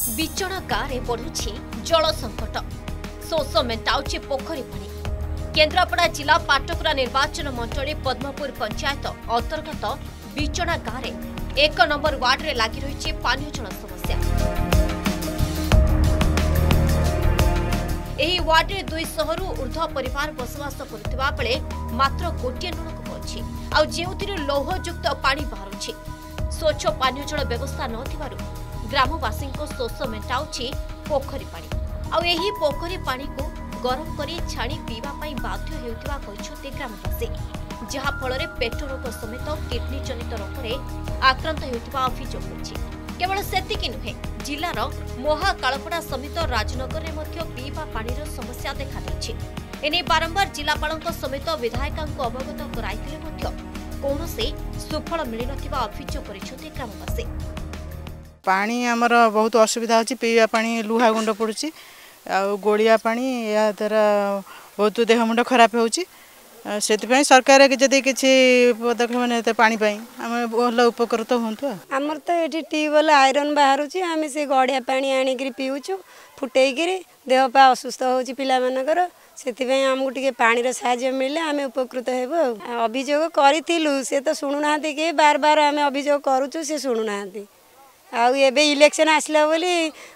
ବିଚଣା ଗାଁରେ ବଢୁଛି ଜଳ ସଙ୍କଟ ଶୋଷ ମେଣ୍ଟାଉଛି ପୋଖରୀ ପାଣି। କେନ୍ଦ୍ରାପଡ଼ା ଜିଲ୍ଲା ପାଟକୁରା ନିର୍ବାଚନ ମଣ୍ଡଳୀ ପଦ୍ମପୁର ପଞ୍ଚାୟତ ଅନ୍ତର୍ଗତ ବିଚଣା ଗାଁରେ ଏକ ନମ୍ବର ୱାର୍ଡରେ ଲାଗି ରହିଛି ପାନୀୟ ଜଳ ସମସ୍ୟା। ଏହି ୱାର୍ଡରେ ଦୁଇଶହରୁ ଉର୍ଦ୍ଧ୍ୱ ପରିବାର ବସବାସ କରୁଥିବା ବେଳେ ମାତ୍ର ଗୋଟିଏ ନଳକୂପ ଅଛି। ଆଉ ଯେଉଁଥିରୁ ଲୌହଯୁକ୍ତ ପାଣି ବାହାରୁଛି। ସ୍ୱଚ୍ଛ ପାନୀୟ ଜଳ ବ୍ୟବସ୍ଥା ନଥିବାରୁ ଗ୍ରାମବାସୀଙ୍କ ଶୋଷ ମେଣ୍ଟାଉଛି ପୋଖରୀ ପାଣି। ଆଉ ଏହି ପୋଖରୀ ପାଣିକୁ ଗରମ କରି ଛାଣି ପିଇବା ପାଇଁ ବାଧ୍ୟ ହେଉଥିବା କହିଛନ୍ତି ଗ୍ରାମବାସୀ ଯାହାଫଳରେ ପେଟ ରୋଗ ସମେତ କିଡନୀ ଜନିତ ରୋଗରେ ଆକ୍ରାନ୍ତ ହେଉଥିବା ଅଭିଯୋଗ ହୋଇଛି। କେବଳ ସେତିକି ନୁହେଁ ଜିଲ୍ଲାର ମହାକାଳପଡ଼ା ସମେତ ରାଜନଗରରେ ମଧ୍ୟ ପିଇବା ପାଣିର ସମସ୍ୟା ଦେଖାଦେଇଛି। ଏନେଇ ବାରମ୍ବାର ଜିଲ୍ଲାପାଳଙ୍କ ସମେତ ବିଧାୟକଙ୍କୁ ଅବଗତ କରାଇଥିଲେ ମଧ୍ୟ କୌଣସି ସୁଫଳ ମିଳିନଥିବା ଅଭିଯୋଗ କରିଛନ୍ତି ଗ୍ରାମବାସୀ। ପାଣି ଆମର ବହୁତ ଅସୁବିଧା ହେଉଛି ପିଇବା ପାଣି ଲୁହା ଗୁଣ୍ଡ ପଡ଼ୁଛି ଆଉ ଗୋଳିଆ ପାଣି ଏହା ଦ୍ୱାରା ବହୁତ ଦେହ ମୁଣ୍ଡ ଖରାପ ହେଉଛି। ଆଉ ସେଥିପାଇଁ ସରକାର ଯଦି କିଛି ପଦକ୍ଷେପ ନେତେ ପାଣି ପାଇଁ ଆମେ ଭଲ ଉପକୃତ ହୁଅନ୍ତୁ ଆଉ। ଆମର ତ ଏଠି ଟ୍ୟୁବୱେଲ୍ ଆଇରନ୍ ବାହାରୁଛି ଆମେ ସେ ଗଡ଼ିଆ ପାଣି ଆଣିକିରି ପିଉଛୁ ଫୁଟେଇକିରି ଦେହ ପା ଅସୁସ୍ଥ ହେଉଛି ପିଲାମାନଙ୍କର ସେଥିପାଇଁ ଆମକୁ ଟିକେ ପାଣିର ସାହାଯ୍ୟ ମିଳିଲେ ଆମେ ଉପକୃତ ହେବୁ ଆଉ। ଆଉ ଅଭିଯୋଗ କରିଥିଲୁ ସେ ତ ଶୁଣୁନାହାନ୍ତି କି ବାର ବାର ଆମେ ଅଭିଯୋଗ କରୁଛୁ ସେ ଶୁଣୁନାହାନ୍ତି। ଆଉ ଏବେ ଇଲେକ୍ସନ୍ ଆସିଲା ବୋଲି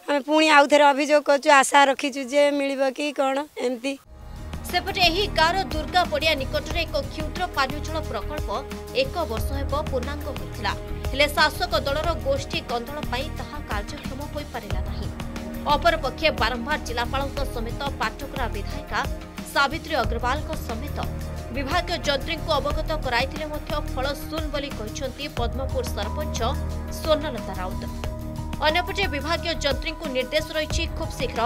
ଆମେ ପୁଣି ଆଉ ଥରେ ଅଭିଯୋଗ କରୁଛୁ ଆଶା ରଖିଛୁ ଯେ ମିଳିବ କି କ'ଣ ଏମିତି। ସେପଟେ ଏହି ଗାଁର ଦୁର୍ଗା ପଡ଼ିଆ ନିକଟରେ ଏକ କ୍ଷୁଦ୍ର ପାନୀୟ ପ୍ରକଳ୍ପ ଏକ ବର୍ଷ ହେବ ପୂର୍ଣ୍ଣାଙ୍ଗ ହୋଇଥିଲା। ହେଲେ ଶାସକ ଦଳର ଗୋଷ୍ଠୀ କନ୍ଦଳ ପାଇଁ ତାହା କାର୍ଯ୍ୟକ୍ଷମ ହୋଇପାରିଲା ନାହିଁ। ଅପରପକ୍ଷେ ବାରମ୍ବାର ଜିଲ୍ଲାପାଳଙ୍କ ସମେତ ପାଟକୁରା ବିଧାୟିକା ସାବିତ୍ରୀ ଅଗ୍ରୱାଲଙ୍କ ସମେତ ବିଭାଗୀୟ ଯନ୍ତ୍ରୀଙ୍କୁ ଅବଗତ କରାଇଥିଲେ ମଧ୍ୟ ଫଳ ଶୂନ ବୋଲି କହିଛନ୍ତି ପଦ୍ମପୁର ସରପଞ୍ଚ ସ୍ୱର୍ଣ୍ଣଲତା ରାଉତ। ଅନ୍ୟପଟେ ବିଭାଗୀୟ ଯନ୍ତ୍ରୀଙ୍କୁ ନିର୍ଦ୍ଦେଶ ରହିଛି ଖୁବ୍ ଶୀଘ୍ର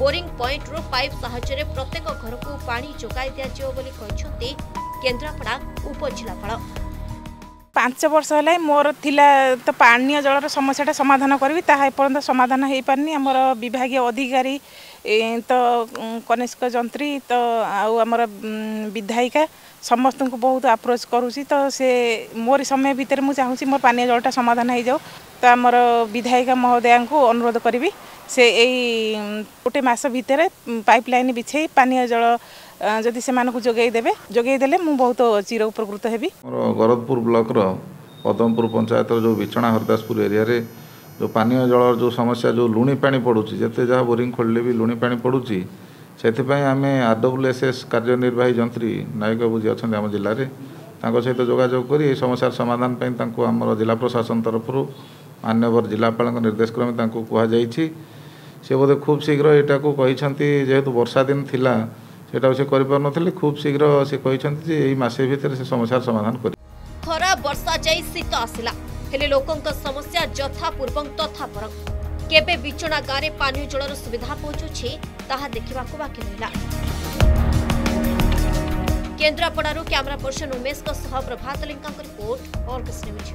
ବୋରିଂ ପଏଣ୍ଟରୁ ପାଇପ୍ ସାହାଯ୍ୟରେ ପ୍ରତ୍ୟେକ ଘରକୁ ପାଣି ଯୋଗାଇ ଦିଆଯିବ ବୋଲି କହିଛନ୍ତି କେନ୍ଦ୍ରାପଡ଼ା ଉପଜିଲ୍ଲାପାଳ। ପାଞ୍ଚ ବର୍ଷ ହେଲା ମୋର ଥିଲା ତ ପାନୀୟ ଜଳର ସମସ୍ୟାଟା ସମାଧାନ କରିବି ତାହା ଏପର୍ଯ୍ୟନ୍ତ ସମାଧାନ ହୋଇପାରିନି। ଆମର ବିଭାଗୀୟ ଅଧିକାରୀ ଏ, ତ ଉଁ, କନିଷ୍କ ଯନ୍ତ୍ରୀ ତ ଆଉ ଆମର ଉଁ, ବିଧାୟିକା ସମସ୍ତଙ୍କୁ ବହୁତ ଆପ୍ରୋଚ୍ କରୁଛି। ତ ସେ ମୋରି ସମୟ ଭିତରେ ମୁଁ ଚାହୁଁଛି ମୋର ପାନୀୟ ଜଳଟା ସମାଧାନ ହେଇଯାଉ। ତ ଆମର ବିଧାୟିକା ମହୋଦୟାଙ୍କୁ ଅନୁରୋଧ କରିବି ସେ ଏଇ ଉଁ, ଗୋଟେ ମାସ ଭିତରେ ପାଇପ୍ ଲାଇନ୍ ବିଛେଇ ପାନୀୟ ଜଳ ଅ, ଯଦି ସେମାନଙ୍କୁ ଯୋଗାଇ ଦେବେ ଯୋଗାଇ ଦେଲେ ମୁଁ ବହୁତ ଚିର ଉପକୃତ ହେବି। ଆମର ଗରଦପୁର ବ୍ଲକର ପଦମପୁର ପଞ୍ଚାୟତର ଯେଉଁ ବିଛଣା ହରଦାସପୁର ଏରିଆରେ ଯେଉଁ ପାନୀୟ ଜଳର ଯେଉଁ ସମସ୍ୟା ଯେଉଁ ଲୁଣି ପାଣି ପଡ଼ୁଛି ଯେତେ ଯାହା ବୋରିଂ ଖୋଳିଲେ ବି ଲୁଣି ପାଣି ପଡ଼ୁଛି ସେଥିପାଇଁ ଆମେ ଆର୍ ଡବ୍ଲ୍ୟୁ ଏସ୍ ଏସ୍ କାର୍ଯ୍ୟନିର୍ବାହୀ ଯନ୍ତ୍ରୀ ନାୟକ ବାବୁ ଯିଏ ଅଛନ୍ତି ଆମ ଜିଲ୍ଲାରେ। ତାଙ୍କ ସହିତ ଯୋଗାଯୋଗ କରି ଏହି ସମସ୍ୟାର ସମାଧାନ ପାଇଁ ତାଙ୍କୁ ଆମର ଜିଲ୍ଲା ପ୍ରଶାସନ ତରଫରୁ ମାନ୍ୟବର ଜିଲ୍ଲାପାଳଙ୍କ ନିର୍ଦ୍ଦେଶ କ୍ରମେ ତାଙ୍କୁ କୁହାଯାଇଛି। ସେ ବୋଧେ ଖୁବ୍ ଶୀଘ୍ର ଏଇଟାକୁ କହିଛନ୍ତି ଯେହେତୁ ବର୍ଷା ଦିନ ଥିଲା সেটাও সে করিপারুনলে খুব শীঘ্র সে যে এই মাসে ভিতরে সে সমস্যার সমাধান করে খরা বর্ষা যাই শীত আসিলা হলে লোকঙ্ক সমস্যা যথা পূর্বং তথা পরং কেবে বিচনা গাঁরে পানীয় জলর সুবিধা পৌঁছুছি তাহা দেখা বাকি রহিলা কেন্দ্রাপড়ার camera person Umesh Prabhat Linka report Argus news